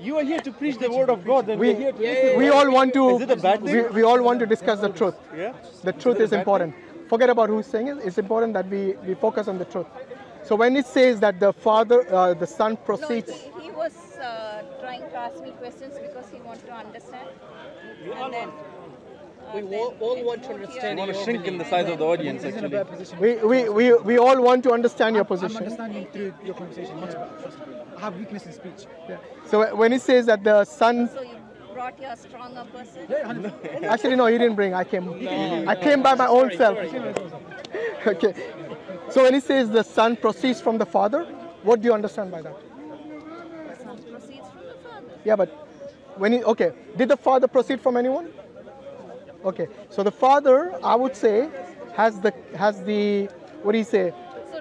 You are here to preach the word of God. And We, we, are here to listen. we all want to Is it a bad thing? we, we all want to discuss the truth. Yeah? The truth is important. Forget about who's saying it. It's important that we, we focus on the truth. So when it says that the father, uh, the son No, proceeds, he, he was uh, trying to ask me questions because he wanted to understand. And then. We all, all want to understand I want to your shrink in the size of the audience, He's in a actually. position. we, we, we, we all want to understand your I'm position. understanding through your conversation much better. I have weakness in speech. Yeah. So when he says that the son, So you brought your stronger person? Yeah, actually no, he didn't bring. I came. I came by my own self. Okay. So when he says the son proceeds from the father, what do you understand by that? The son proceeds from the father. Yeah, but when he, okay, did the father proceed from anyone? Okay, so the father, I would say, has the has the what do you say? So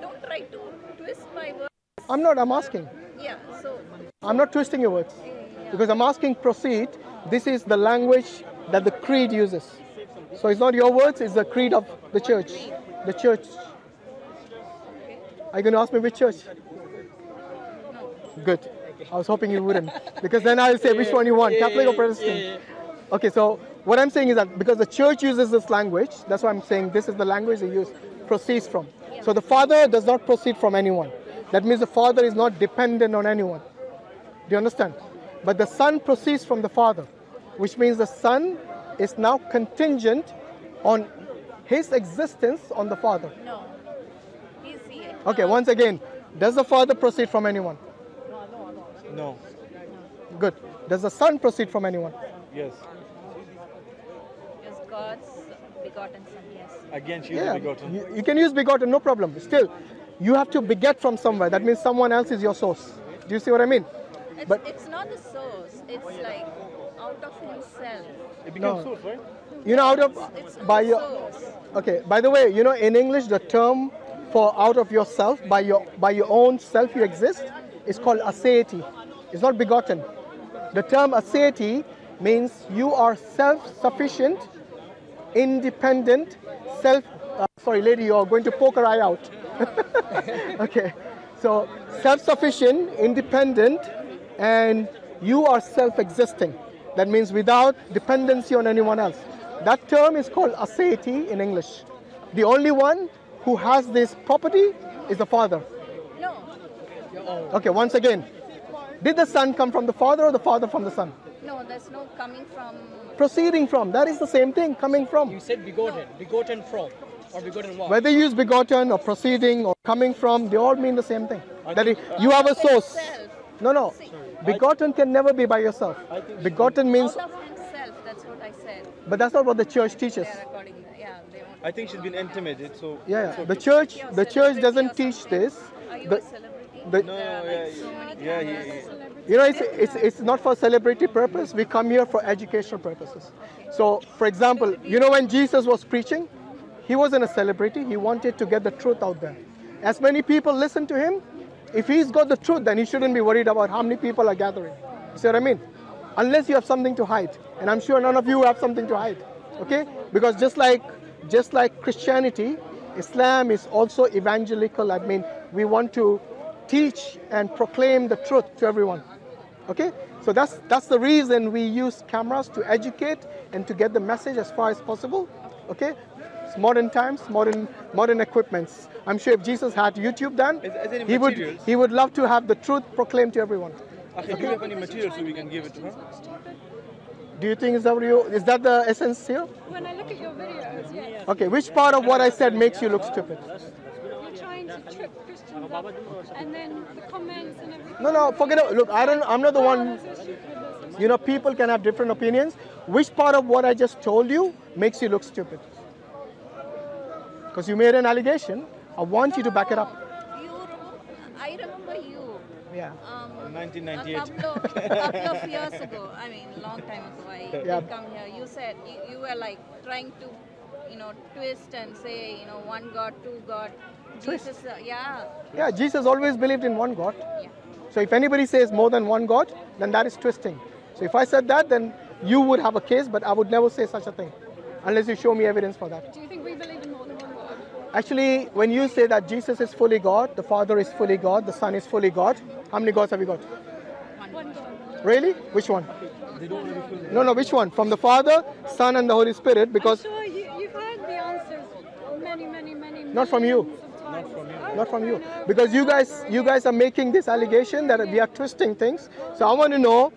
don't try to twist my words. I'm not. I'm asking. Yeah, so. I'm not twisting your words yeah. because I'm asking proceed. This is the language that the creed uses. So it's not your words. It's the creed of the church. The church. Are you going to ask me which church? No. Good. I was hoping you wouldn't, because then I'll say which one you want, Catholic or Protestant. Okay, so what I'm saying is that because the church uses this language, that's why I'm saying this is the language they use, proceeds from. So the Father does not proceed from anyone. That means the Father is not dependent on anyone. Do you understand? But the Son proceeds from the Father, which means the Son is now contingent on his existence on the Father. No. He's here. Okay, once again, does the Father proceed from anyone? No. no. Good. Does the Son proceed from anyone? Yes. Is God's begotten son, yes. Again, she's Yeah, the begotten. you, you can use begotten, no problem. Still, you have to beget from somewhere. That means someone else is your source. Do you see what I mean? It's, But- it's not the source, it's like out of himself. It becomes No. source, right? You know, out of It's not by your source. okay. By the way, you know, in English, the term for out of yourself, by your by your own self, you exist, is called aseity. It's not begotten. The term aseity means you are self-sufficient, independent, self. Uh, sorry, lady, you are going to poke her eye out. okay, so self-sufficient, independent, and you are self-existing. That means without dependency on anyone else. That term is called aseity in English. The only one who has this property is the father. No, Okay, once again, did the son come from the father or the father from the son? No, there's no coming from. Proceeding from, that is the same thing, coming from. You said begotten. Begotten from. Or begotten what? Whether you use begotten or proceeding or coming from, they all mean the same thing. That is, you have a source. Himself. No, no. Begotten can never be by yourself. Begotten means, Out of himself, that's what I said. but that's not what the church teaches. Yeah. I think she's been intimidated, so. Yeah, yeah. okay. The church, the church doesn't teach this. Are you The- a celebrity? the- No, There are yeah, so many yeah, yeah, yeah. You know, it's, it's, it's not for celebrity purpose. We come here for educational purposes. So, for example, you know, when Jesus was preaching, he wasn't a celebrity. He wanted to get the truth out there. As many people listen to him, if he's got the truth, then he shouldn't be worried about how many people are gathering. You see what I mean? Unless you have something to hide, and I'm sure none of you have something to hide. Okay? Because just like just like Christianity, Islam is also evangelical. I mean, we want to teach and proclaim the truth to everyone. Okay? So that's that's the reason we use cameras to educate and to get the message as far as possible. Okay? It's modern times, modern modern equipments. I'm sure if Jesus had YouTube then, Is- is he would materials? he would love to have the truth proclaimed to everyone. Akhi, do you have any material so we can give it to her? Do you think is that you, is that the essence here? When I look at your videos, yes, Okay, which part of what I said makes you look stupid? You're trying to trip Christians and then the comments and everything. No, no, forget it. Look, I don't. I'm not the one. that's so stupid. That's so You know, people can have different opinions. Which part of what I just told you makes you look stupid? Because you made an allegation. I want you to back it up. You, I remember you. Yeah. Um, 1998. A couple, of, couple of years ago, I mean, long time ago, I Yeah. come here. You said you, you were like trying to, you know, twist and say, you know, one God, two God. Twist? Jesus, uh, yeah, Yeah, Jesus always believed in one God. yeah. So if anybody says more than one God, then that is twisting. So if I said that, then you would have a case, but I would never say such a thing unless you show me evidence for that. Do you think we believe in more than one God? Actually, when you say that Jesus is fully God, the Father is fully God, the Son is fully God, how many gods have you got? One God. Really? Which one? No, no, which one? From the Father, Son, and the Holy Spirit, because I'm sure you, you've heard the answers many, many, many. Not from you. millions of times. not from you. Because you guys you guys are making this allegation that we are twisting things. So I want to know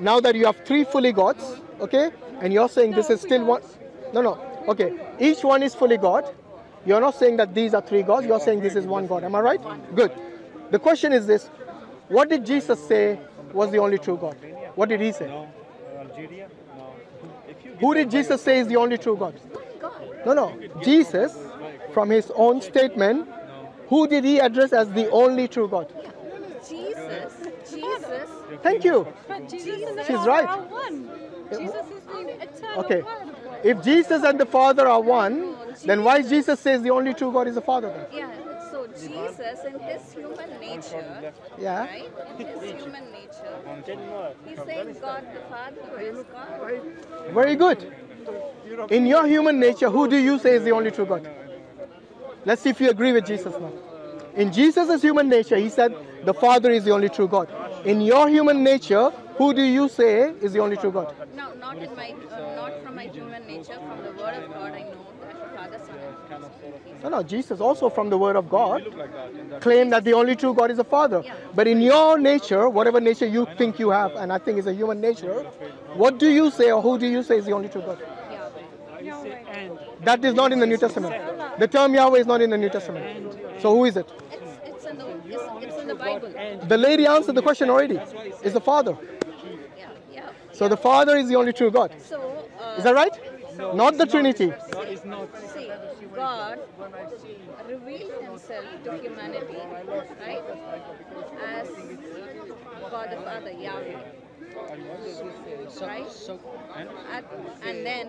now that you have three fully gods, okay? And you're saying this is still one. No, no. Okay. Each one is fully God. You're not saying that these are three gods, you're saying this is one God. Am I right? Good. The question is this. What did Jesus say was the only true God? What did he say? No. Algeria? No. Who did Jesus say is the only true God? No, no. Jesus, from his own statement, who did he address as the only true God? Jesus, Jesus, Thank you. But Jesus and She's right. are one. Jesus is the eternal Okay. Word. If Jesus and the Father are one, then why Jesus says the only true God is the Father then? yeah. So Jesus in his human nature, Yeah. right? In his human nature, he's saying God the Father is God. Very good. In your human nature, who do you say is the only true God? Let's see if you agree with Jesus now. In Jesus' human nature, he said the Father is the only true God. In your human nature, who do you say is the only true God? No, not in my, uh, not from my human nature. From the Word of God, I know that Father, Son, and Holy Spirit. No, no, Jesus also from the Word of God claimed that the only true God is the Father. But in your nature, whatever nature you think you have, and I think is a human nature, what do you say or who do you say is the only true God? Yahweh. That is not in the New Testament. The term Yahweh is not in the New Testament. So who is it? It's, it's in the, it's, it's in the Bible. The lady answered the question already. It's the Father. Yeah, yeah. So the Father is the only true God. So, uh, Is that right? Not the Trinity. see, God revealed himself to humanity, right? As God the Father, Yahweh. Right? So, At, and then,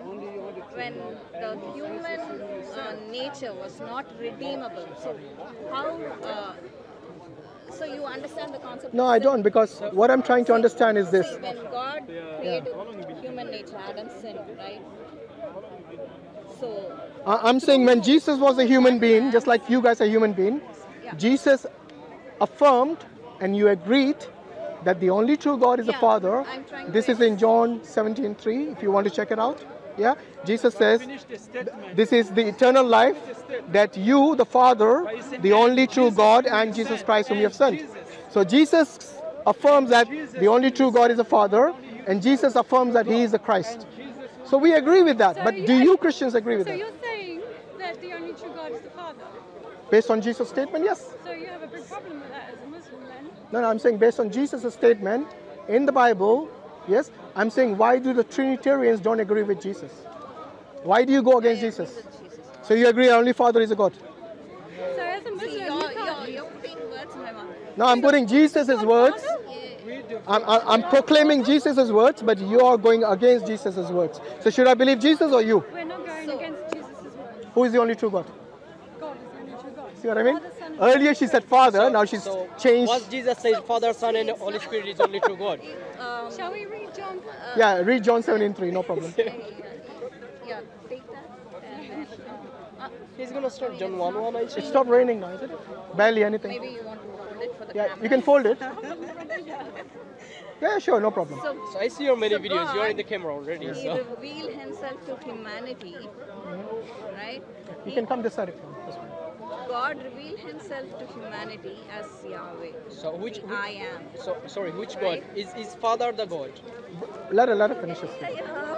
when the human uh, nature was not redeemable, so how? Uh, so you understand the concept? No, I don't, because what I'm trying to understand is this. See, when God created human nature, Adam sinned, right? So I- I'm saying when Jesus was a human being, just like you guys are human being, Jesus affirmed and you agreed that the only true God is the Father. I'm trying to This is in John 17:3. If you want to check it out, yeah. Jesus says, "This is the eternal life that you, the Father, the only true God, and Jesus Christ, whom you have sent." So Jesus affirms that the only true God is the Father, and Jesus affirms that He is the Christ. So we agree with that. So But you- do you Christians agree with So that? you're saying that the only true God is the Father. Based on Jesus' statement, yes. So you have a big problem with that as a Muslim then? No, no, I'm saying based on Jesus' statement in the Bible, yes. I'm saying why do the Trinitarians don't agree with Jesus? Why do you go against Jesus? So you agree only Father is a God? So as a Muslim, See, you you're, can't. you're, you're putting words in my mouth. No, I'm putting Jesus' words. I'm, I'm, I'm proclaiming Jesus' words, but you are going against Jesus' words. So should I believe Jesus or you? We're not going So- against Jesus' word. Who is the only true God? God is the only true God. See what I mean? Father, Son, and Earlier she said Father, now she's so changed. was Jesus said Father, Son, and Holy Spirit is only true God? Um, Shall we read John? Yeah, read John 17:3, no problem. yeah, take that then uh, He's gonna start John 1 1, I It stopped raining now, is it? Barely anything. maybe you want to hold it for the Yeah, camera. you can fold it. Yeah, sure, no problem. So, So I see your many So videos. You are in the camera already. he So revealed himself to humanity, right? You can come this side if you want. This way. God revealed himself to humanity as Yahweh. so which, which I am. so sorry, which God is is Father the God? Let her, let her finish it. Yeah,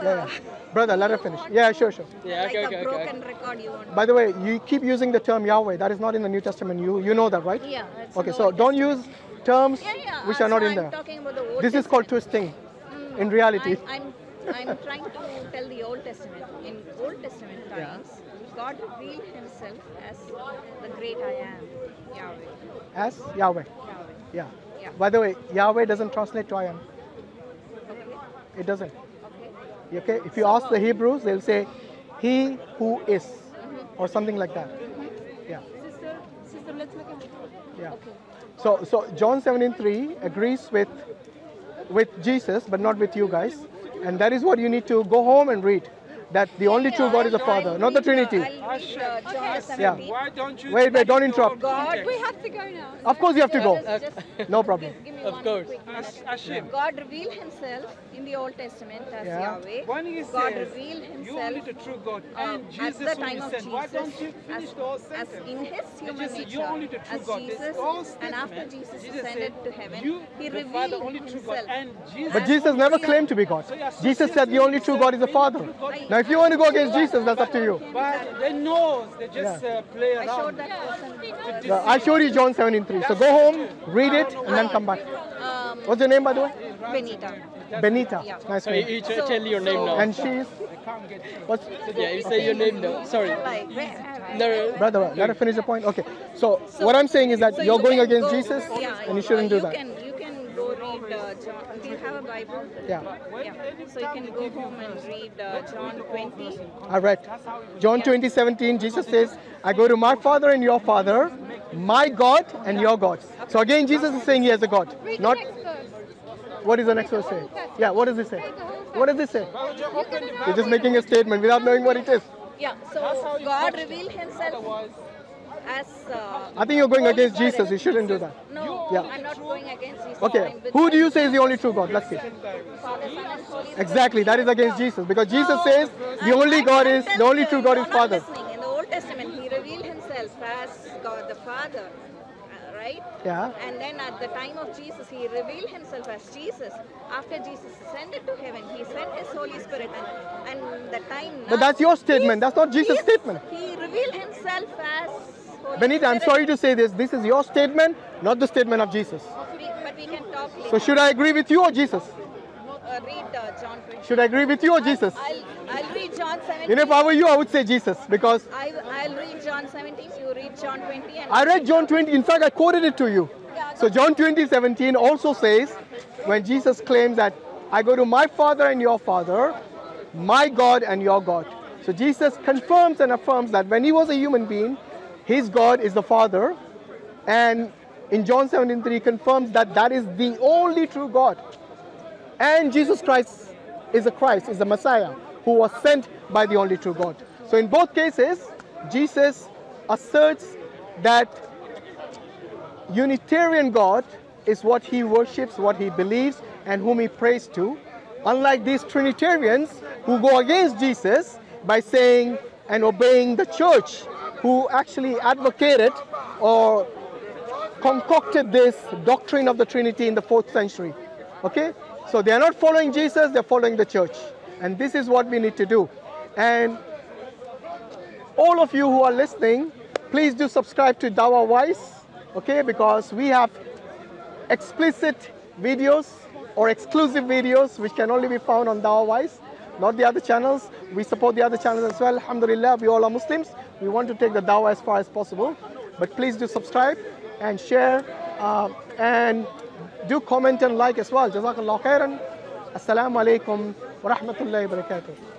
yeah. Brother, let her finish. Yeah, sure, sure. Yeah, like okay, a okay, okay. broken record you want. By the way, you keep using the term Yahweh. That is not in the New Testament. You you know that, right? Yeah. It's Okay, so don't use terms Yeah, yeah. which uh, are not so in I'm there. talking about the Old This is called twisting. Mm, in reality. I'm, I'm, I'm trying to tell the Old Testament. In Old Testament times, God revealed Himself as the great I am, Yahweh. As Yahweh. Yahweh. Yeah. Yeah. By the way, Yahweh doesn't translate to I am. Okay. It doesn't. Okay. Okay. If you ask the Hebrews, they'll say, "He who is," mm-hmm. or something like that. Mm-hmm. Yeah. Sister, sister, let's make a Yeah. Okay. So, so John 17:3 agrees with with Jesus, but not with you guys, and that is what you need to go home and read. That the only true God is the Father, not the Trinity. I'll read John Okay. Why don't you? Wait, wait, don't interrupt. God, We have to go now. Of course you have to go. Just- just No problem. Give, give me Of course. quick minute. God revealed himself in the Old Testament as Yeah. Yahweh. when he God says, revealed you only the true God, uh, and at Jesus the whom time of sent, why Jesus don't you finish as, the whole as in his human just, nature you're only the true as God. Jesus whole and after Jesus, Jesus ascended said, to heaven you, he revealed Father, only true God, himself and Jesus. But Jesus never claimed to be God. Jesus said the only true God is the Father. Now, if you want to go against Jesus, that's up to you. But they know, they just uh, play I showed around. that person Yeah, I showed you John 17:3. So go home, read it, and then come back. um, What's your name, by the way? Benita Benita. Yeah. Nice So you, name. you t- So- tell your name so- now. And she's what's yeah, you say your name now. Sorry. like where, No, brother? Let her finish the point. Okay. So what I'm saying is that So you're you going against go- Jesus, yeah, and you shouldn't do you that. Can, you can go read uh, John. Do you have a Bible? Yeah. Yeah. So you can go home and read uh, John 20. I read John 20, 17. Jesus says, I go to my Father and your Father, my God and your God. So again, Jesus is saying he has a God. Read Not the next verse. what does the next verse say? Yeah, what does it say? Read the whole What does it say? You can You're just making a statement without knowing what it is. Yeah. So God revealed Himself as. Uh, I think you're going against Spirit. Jesus. You shouldn't do that. No, Yeah. I'm not going against Jesus. Okay, who do you say is the only true God? Let's see. Father, Son, and Holy Spirit. Exactly, that is against Jesus because Jesus says the only God is the only true God is Father. listening. In the Old Testament, He revealed Himself as God the Father, uh, right? Yeah. And then at the time of Jesus, He revealed Himself as Jesus. After Jesus ascended to heaven, He sent His Holy Spirit, and, and the time. But that's your statement. That's not Jesus' statement. He revealed Himself as. Holy Benita, I'm sorry to say this. This is your statement, not the statement of Jesus. We- But we can talk later. So should I agree with you or Jesus? uh, read uh, John 20? Should I agree with you or Jesus? I'll, I'll read John 17. You know, if I were you, I would say Jesus because I, I'll read John 17, you John 20. And I read John 20. In fact, I quoted it to you. So John 20, 17 also says, when Jesus claims that I go to my Father and your Father, my God and your God. So Jesus confirms and affirms that when he was a human being, his God is the Father. And in John 17, 3 confirms that that is the only true God. And Jesus Christ is the Christ, is the Messiah, who was sent by the only true God. So in both cases, Jesus asserts that Unitarian God is what he worships, what he believes, and whom he prays to. Unlike these Trinitarians who go against Jesus by saying and obeying the church, who actually advocated or concocted this doctrine of the Trinity in the fourth century. Okay? So they are not following Jesus, they're following the church. And this is what we need to do. And all of you who are listening, please do subscribe to Dawah Wise, okay? Because we have explicit videos or exclusive videos which can only be found on Dawah Wise, not the other channels. We support the other channels as well. Alhamdulillah, we all are Muslims. We want to take the Dawa as far as possible. But please do subscribe and share uh, and do comment and like as well. Jazakallah khairan. Assalamu alaikum wa rahmatullahi wa barakatuh.